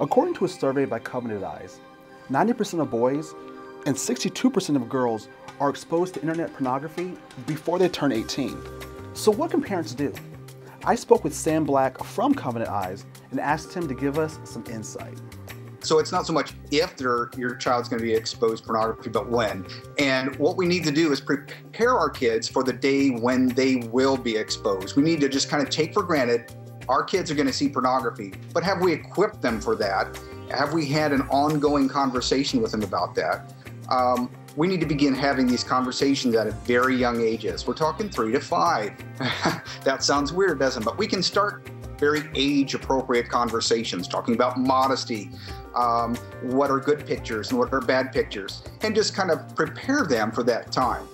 According to a survey by Covenant Eyes, 90% of boys and 62% of girls are exposed to internet pornography before they turn 18. So, what can parents do? I spoke with Sam Black from Covenant Eyes and asked him to give us some insight. So it's not so much if your child's going to be exposed to pornography, but when. And what we need to do is prepare our kids for the day when they will be exposed. We need to just kind of take for granted our kids are going to see pornography, but have we equipped them for that? Have we had an ongoing conversation with them about that? Um, we need to begin having these conversations at very young ages. We're talking three to five. that sounds weird, doesn't it? But we can start very age appropriate conversations, talking about modesty, um, what are good pictures and what are bad pictures, and just kind of prepare them for that time.